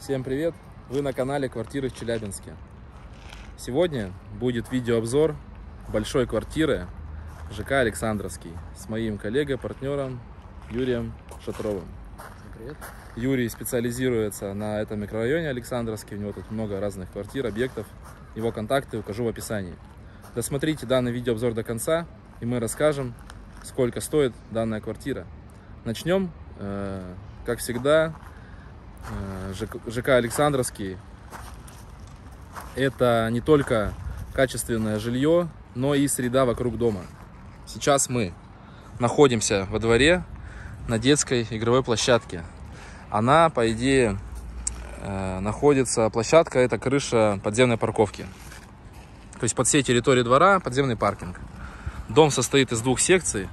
Всем привет! Вы на канале Квартиры в Челябинске. Сегодня будет видеообзор большой квартиры ЖК Александровский с моим коллегой, партнером Юрием Шатровым. Привет. Юрий специализируется на этом микрорайоне Александровский. У него тут много разных квартир, объектов. Его контакты укажу в описании. Досмотрите данный видеообзор до конца, и мы расскажем, сколько стоит данная квартира. Начнем, э, как всегда, ЖК, ЖК Александровский. Это не только качественное жилье, но и среда вокруг дома. Сейчас мы находимся во дворе на детской игровой площадке. Она, по идее, э, находится, площадка это крыша подземной парковки. То есть под всей территорией двора подземный паркинг. Дом состоит из двух секций.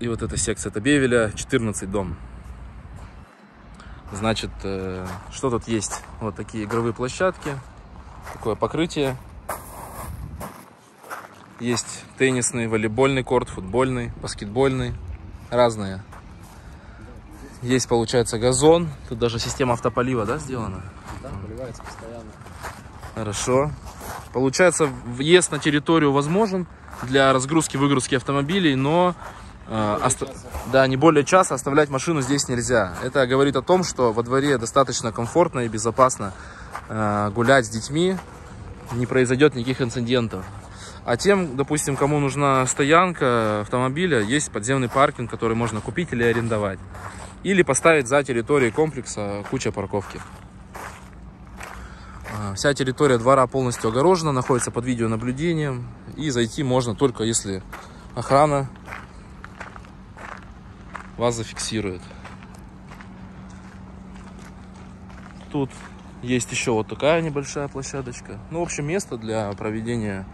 И вот эта секция, это Бевеля 14 дом. Значит, э, что тут есть? Вот такие игровые площадки, такое покрытие. Есть теннисный, волейбольный корт, футбольный, баскетбольный, разные. Есть, получается, газон. Тут даже система автополива, да, сделана? Да, поливается постоянно. Хорошо. Получается, въезд на территорию возможен для разгрузки-выгрузки автомобилей, но э, оста- да, не более часа оставлять машину здесь нельзя. Это говорит о том, что во дворе достаточно комфортно и безопасно э, гулять с детьми, не произойдет никаких инцидентов. А тем, допустим, кому нужна стоянка автомобиля, есть подземный паркинг, который можно купить или арендовать. Или поставить за территорией комплекса куча парковки. А, Вся территория двора полностью огорожена, находится под видеонаблюдением. И зайти можно только если охрана вас зафиксирует. Тут есть еще вот такая небольшая площадочка. Ну, в общем, место для проведения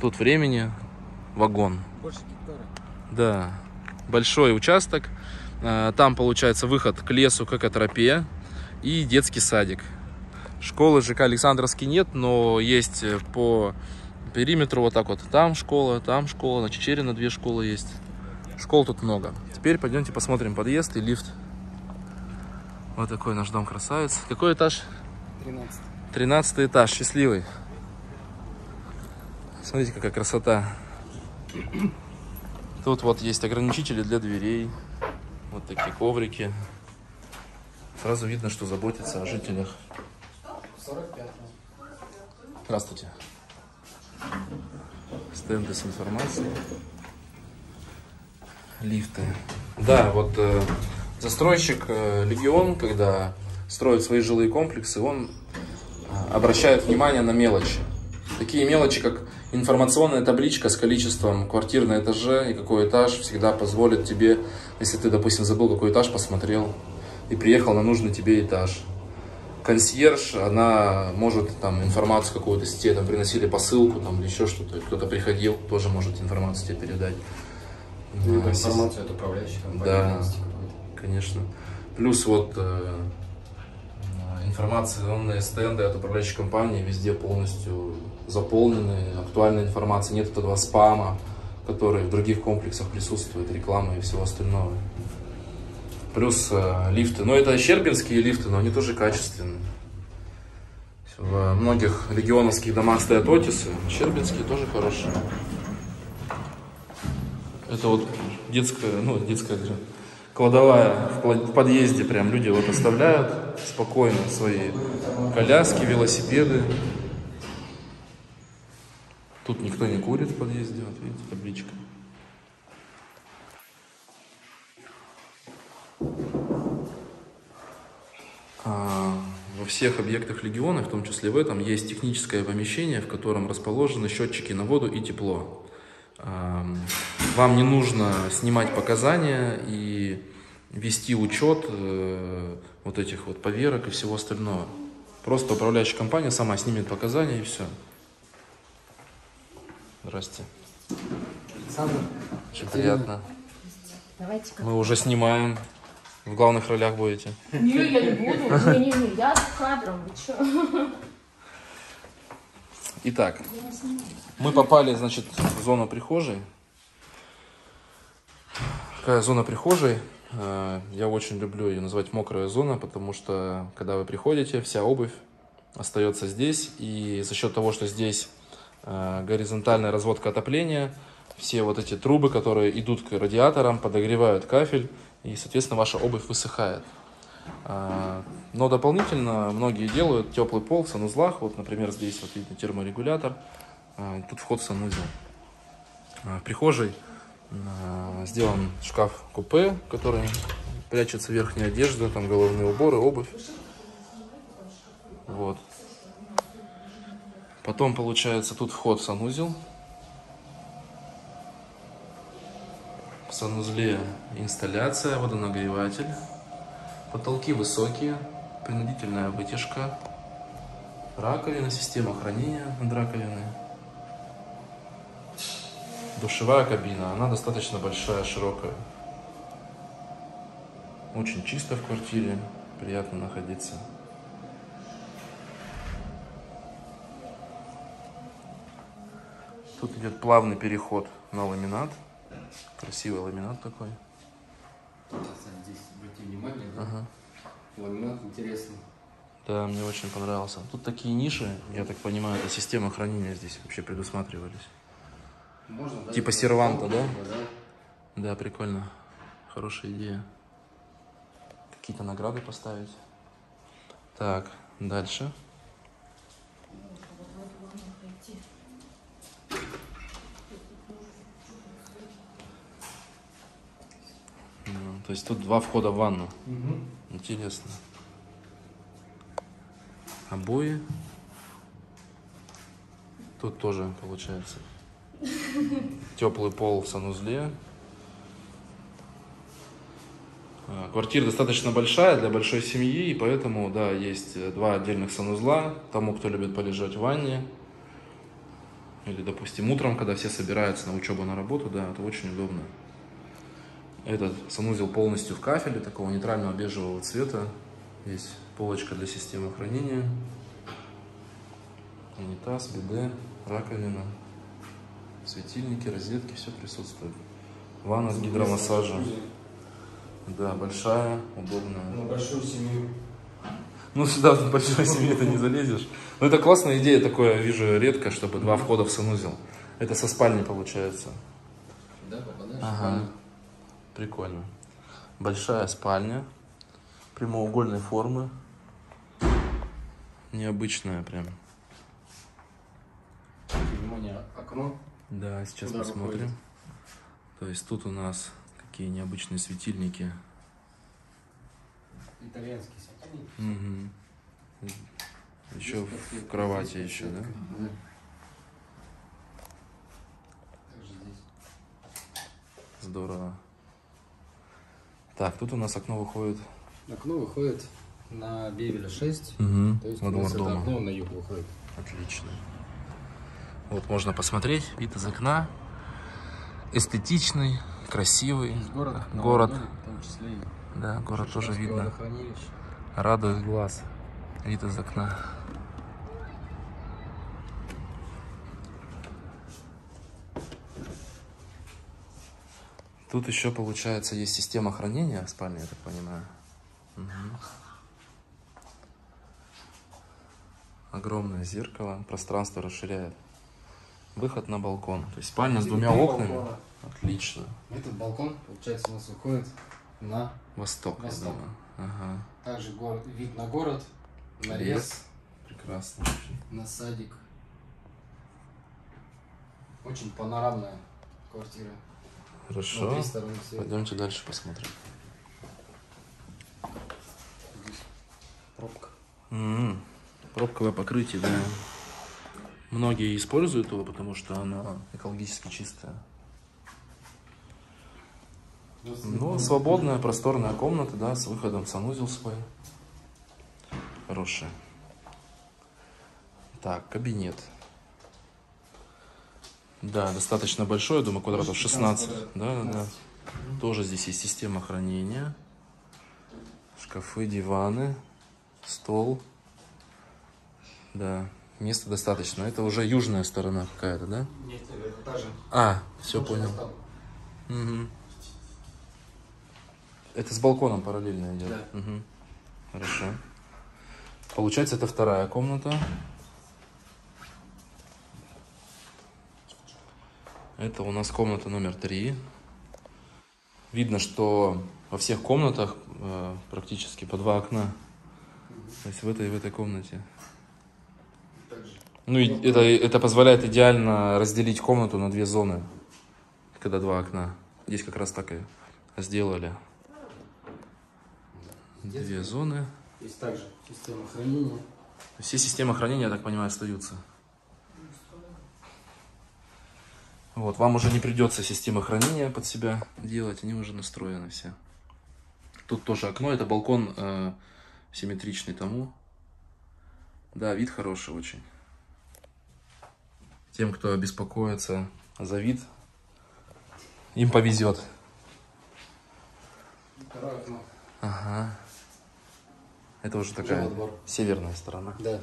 тут времени. Вагон. Больше гектара. Да, большой участок. А, Там получается выход к лесу, как тропе, и детский садик. Школы ЖК Александровский нет, но есть э, по периметру вот так вот. Там школа, там школа, на Чечерина две школы есть. Школ тут много. Теперь пойдемте посмотрим подъезд и лифт. Вот такой наш дом красавец. Какой этаж? 13. 13 этаж, счастливый. Смотрите, какая красота. Тут вот есть ограничители для дверей. Вот такие коврики. Сразу видно, что заботятся о жителях. 45. Здравствуйте. Стенды с информацией. Лифты. Да, вот э, застройщик э, Легион, когда строит свои жилые комплексы, он э, обращает внимание на мелочи. Такие мелочи, как информационная табличка с количеством квартир на этаже и какой этаж, всегда позволит тебе, если ты, допустим, забыл, какой этаж посмотрел и приехал на нужный тебе этаж консьерж, она может там информацию какую-то, если тебе там приносили посылку там, или еще что-то, кто-то приходил, тоже может информацию тебе передать. Либо А, информацию от управляющей компании. Да. Конечно. Плюс вот э, э, информационные стенды от управляющей компании везде полностью заполнены, актуальной информации, нет этого спама, который в других комплексах присутствует, рекламы и всего остального. Плюс э, лифты. Ну, это щербинские лифты, но они тоже качественные. В многих регионовских домах стоят отисы, щербинские тоже хорошие. Это вот детская, ну, детская говорю, кладовая в кла- в подъезде, прям люди вот оставляют спокойно свои коляски, велосипеды. Тут никто не курит в подъезде, вот видите, табличка. А, Во всех объектах Легиона, в том числе в этом, есть техническое помещение, в котором расположены счетчики на воду и тепло. Ам, Вам не нужно снимать показания и вести учет э, вот этих вот поверок и всего остального. Просто управляющая компания сама снимет показания и все. Здрасте. Александр. Очень приятно. Давайте как. Мы уже снимаем. В главных ролях будете. Не, я не буду. Не-не-не, я с кадром, вы чё? Итак, мы попали, значит, в зону прихожей. Такая зона прихожей. Э, Я очень люблю ее называть мокрая зона, потому что когда вы приходите, вся обувь остается здесь. И за счет того, что здесь э, горизонтальная разводка отопления, все вот эти трубы, которые идут к радиаторам, подогревают кафель, и, соответственно, ваша обувь высыхает. А, Но дополнительно многие делают теплый пол в санузлах. Вот, например, здесь вот видно терморегулятор. Тут вход в санузел. В прихожей сделан шкаф-купе, в который прячется верхняя одежда, там головные уборы, обувь. Вот. Потом, получается, тут вход в санузел. В санузле инсталляция, водонагреватель. Потолки высокие, принудительная вытяжка. Раковина, система хранения над раковиной. Душевая кабина, она достаточно большая, широкая. Очень чисто в квартире, приятно находиться. Тут идет плавный переход на ламинат. Красивый ламинат такой. Здесь обрати внимание, да? Ага. Ламинат интересный. Да, мне очень понравился. Тут такие ниши, я так понимаю, это система хранения здесь вообще предусматривались. Можно, да? Типа серванта, да? да? Да, прикольно. Хорошая идея. Какие-то награды поставить. Так, дальше. Ну, То есть тут два входа в ванну. Мгм. Интересно. Обои. Тут тоже получается. Теплый пол в санузле. А, Квартира достаточно большая для большой семьи, и поэтому, да, есть э, два отдельных санузла. Тому, кто любит полежать в ванне. Или, допустим, утром, когда все собираются на учебу, на работу, да, это очень удобно. Этот санузел полностью в кафеле, такого нейтрального бежевого цвета. Есть полочка для системы хранения. Унитаз, биде, раковина, светильники, розетки, все присутствует. Ванна с гидромассажем. Да, большая, удобная. На большую семью. Ну, сюда в большой семье ты не залезешь. Но это классная идея, такое вижу редко, чтобы два входа в санузел. Это со спальни получается. Да, попадаешь? Ага. Прикольно. Большая спальня. Прямоугольной формы. Необычная прям. Внимание, окно. Да, сейчас Куда посмотрим. выходит? То есть тут у нас какие необычные светильники. Итальянский светильник. Угу. Еще в подсветка, кровати здесь еще, да? подсветка. Да. Также здесь. Здорово. Так, тут у нас окно выходит. Окно выходит на Бевеля 6. Угу. То есть Во у двор дома. окно на юг выходит. Отлично. Вот можно посмотреть вид из окна. Эстетичный, красивый. Есть город. на Город. В том числе и Да, город тоже видно. Радует глаз. Вид из окна. Тут еще, получается, есть система хранения в спальне, я так понимаю. Мгм. Огромное зеркало, пространство расширяет. Выход на балкон. То есть спальня с двумя окнами. балкона. Отлично. Этот балкон, получается, у нас выходит на Восток, Восток. Ага. также гор- вид на город, на Лес. лес, Прекрасно. на садик. Очень панорамная квартира. Хорошо. все. Пойдемте дальше посмотрим. Пробка. М, Пробковое покрытие, да. Многие используют его, потому что оно экологически чистое. Ну, свободная, просторная комната, да, с выходом в санузел свой. Хорошая. Так, кабинет. Да, достаточно большой, я думаю, квадратов 16. Да, да, да. Тоже здесь есть система хранения. Шкафы, диваны, стол. Да, места достаточно. Это уже южная сторона какая-то, да? Нет, это та же. А, все Лучше понял. Мгм. Это с балконом параллельно идет? Да. Мгм. Хорошо. Получается, это вторая комната. Это у нас комната номер три. Видно, что во всех комнатах э, практически по два окна. То есть в этой и в этой комнате. Ну, и это, это позволяет идеально разделить комнату на две зоны, когда два окна. Здесь как раз так и сделали. Две зоны. Есть также система хранения. Все системы хранения, я так понимаю, остаются. Вот, вам уже не придется системы хранения под себя делать, они уже настроены все. Тут тоже окно, это балкон э, симметричный тому. Да, вид хороший очень. Тем, кто беспокоится за вид, им повезет. Второе окно. Ага. Это уже такая северная сторона. Да.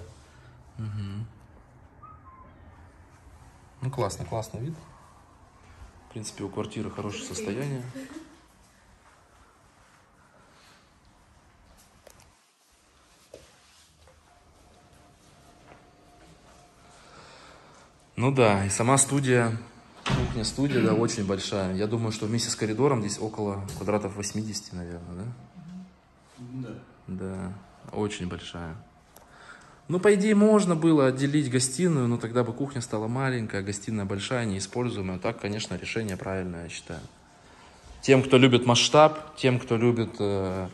Ну, классно, классный вид. В принципе, у квартиры хорошее состояние. Ну да, и сама студия, кухня-студия, да, очень большая. Я думаю, что вместе с коридором здесь около квадратов 80, наверное, да? Да. Да, очень большая. Ну, по идее, можно было отделить гостиную, но тогда бы кухня стала маленькая, гостиная большая, неиспользуемая. Так, конечно, решение правильное, я считаю. Тем, кто любит масштаб, тем, кто любит э,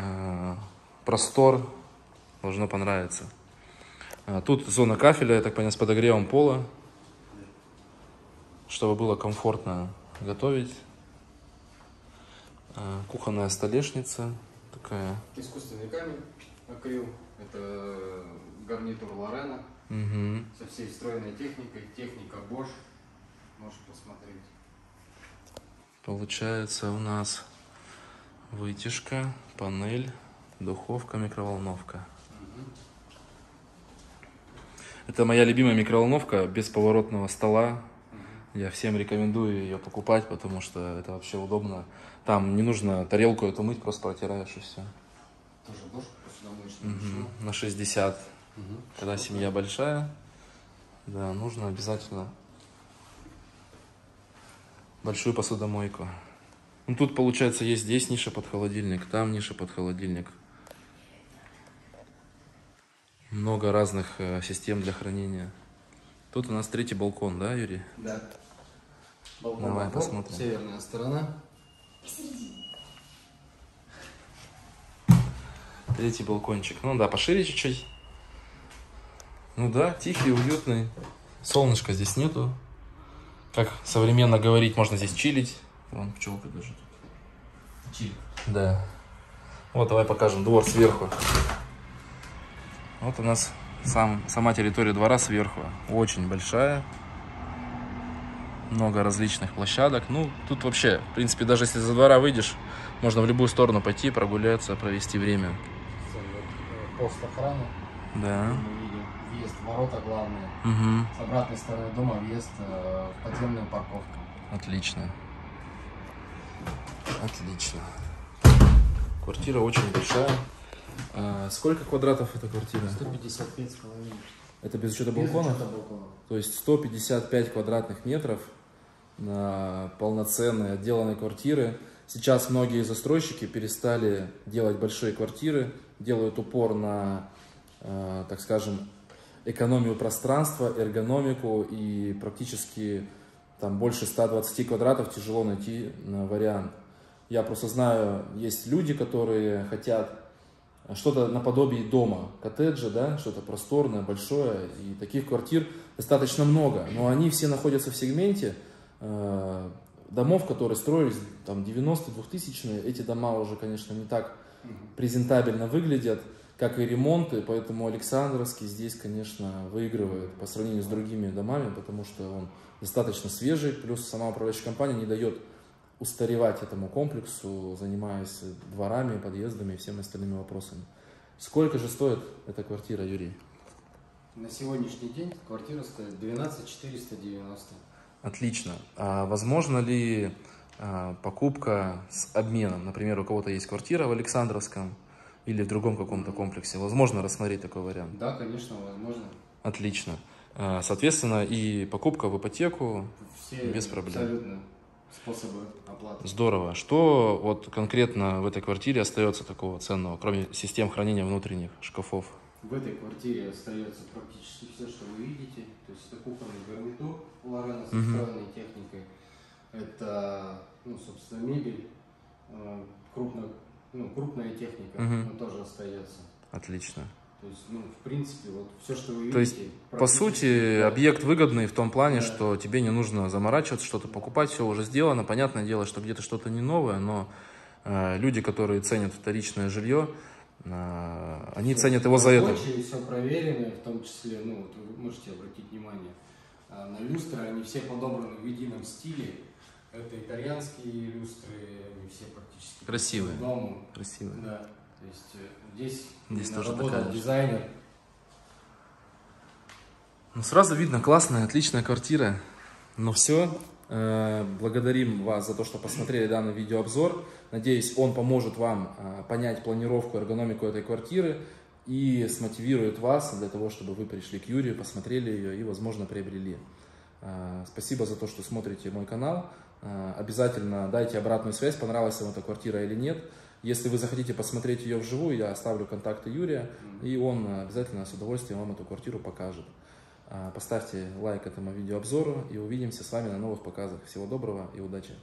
э, простор, должно понравиться. А, Тут зона кафеля, я так понимаю, с подогревом пола, чтобы было комфортно готовить. А, Кухонная столешница такая. Искусственный камень, акрил. Это гарнитур Лорена Мгм. со всей встроенной техникой. Техника Bosch. Можешь посмотреть. Получается у нас вытяжка, панель, духовка, микроволновка. Это моя любимая микроволновка без поворотного стола. Я всем рекомендую ее покупать, потому что это вообще удобно. Там не нужно тарелку эту мыть, просто протираешь и все. Тоже Bosch посудомоечная машина. На 60. Мгм. Когда семья большая, да, нужно обязательно большую посудомойку. Ну, тут, получается, есть здесь ниша под холодильник, там ниша под холодильник. Много разных э, систем для хранения. Тут у нас третий балкон, да, Юрий? Да. Балкон, Давай балкон, посмотрим. Северная сторона. Третий балкончик. Ну да, пошире чуть-чуть. Ну да, тихий, уютный. Солнышка здесь нету. Как современно говорить, можно здесь чилить. Вон пчелка даже тут. Чили. Да. Вот, давай покажем двор сверху. Вот у нас сам, сама территория двора сверху. Очень большая. Много различных площадок. Ну, тут вообще, в принципе, даже если за двора выйдешь, можно в любую сторону пойти, прогуляться, провести время. э, Пост охраны. Да. Мы видим въезд, ворота главные. Угу. С обратной стороны дома въезд э, в подземную парковку. Отлично. Отлично. Квартира очень большая. А сколько квадратов эта квартира? 155 с половиной. Это без учета Без балкона? учета балконов. То есть 155 квадратных метров на полноценной отделанной квартиры. Сейчас многие застройщики перестали делать большие квартиры, делают упор на, э, так скажем, экономию пространства, эргономику и практически там больше 120 квадратов тяжело найти на вариант. Я просто знаю, есть люди, которые хотят что-то наподобие дома, коттеджа, да, что-то просторное, большое, и таких квартир достаточно много, но они все находятся в сегменте э, домов, которые строились там 90-е, 2000-е, эти дома уже, конечно, не так презентабельно выглядят, как и ремонты, поэтому Александровский здесь, конечно, выигрывает по сравнению с другими домами, потому что он достаточно свежий, плюс сама управляющая компания не дает устаревать этому комплексу, занимаясь дворами, подъездами и всеми остальными вопросами. Сколько же стоит эта квартира, Юрий? На сегодняшний день квартира стоит 12 490. Отлично. А возможно ли а, покупка с обменом. Например, у кого-то есть квартира в Александровском или в другом каком-то комплексе. Возможно рассмотреть такой вариант. Да, конечно, возможно. Отлично. А, Соответственно, и покупка в ипотеку. Все Без проблем. абсолютно способы оплаты. Здорово. Что вот конкретно в этой квартире остается такого ценного, кроме систем хранения внутренних шкафов? В этой квартире остается практически все, что вы видите. То есть это кухонный гарнитур Лорена с Мгм. встроенной техникой. Это, ну, собственно, мебель, э, крупно, ну, крупная техника, Мгм. она тоже остается. Отлично. То есть, ну, в принципе, вот все, что вы видите. То есть, По сути, объект выгодный в том плане, Да. что тебе не нужно заморачиваться, что-то покупать, все уже сделано. Понятное дело, что где-то что-то не новое, но э, люди, которые ценят вторичное жилье, э, они Всё ценят его за это. все проверенное, в том числе, ну, вот вы можете обратить внимание а, на люстры, они все подобраны в едином стиле. Это итальянские люстры, они все практически Красивые. к дому. Красиво. Да, то есть э, здесь, Здесь тоже такая дизайнер. Ну, сразу видно, классная, отличная квартира. Ну все, благодарим вас за то, что посмотрели данный видеообзор. Надеюсь, он поможет вам э, понять планировку, эргономику этой квартиры и смотивирует вас для того, чтобы вы пришли к Юрию, посмотрели ее и, возможно, приобрели. Э, Спасибо за то, что смотрите мой канал. Э, Обязательно дайте обратную связь, понравилась вам эта квартира или нет. Если вы захотите посмотреть ее вживую, я оставлю контакты Юрия, и он э, обязательно с удовольствием вам эту квартиру покажет. А, Поставьте лайк этому видеообзору и увидимся с вами на новых показах. Всего доброго и удачи!